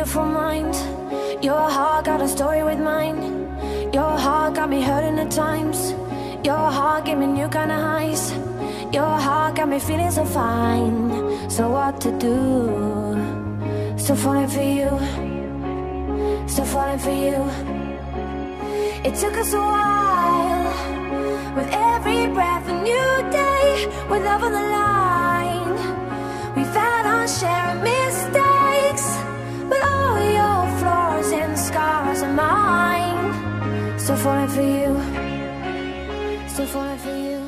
beautiful mind. Your heart got a story with mine. Your heart got me hurting at times. Your heart gave me new kind of highs. Your heart got me feeling so fine. So what to do? Still falling for you. Still falling for you. It took us a while. With every breath, a new day. With love on the line. We found our share mistakes. Are mine. Still falling for you. Still falling for you.